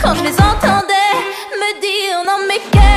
quand je les entendais me dire non mais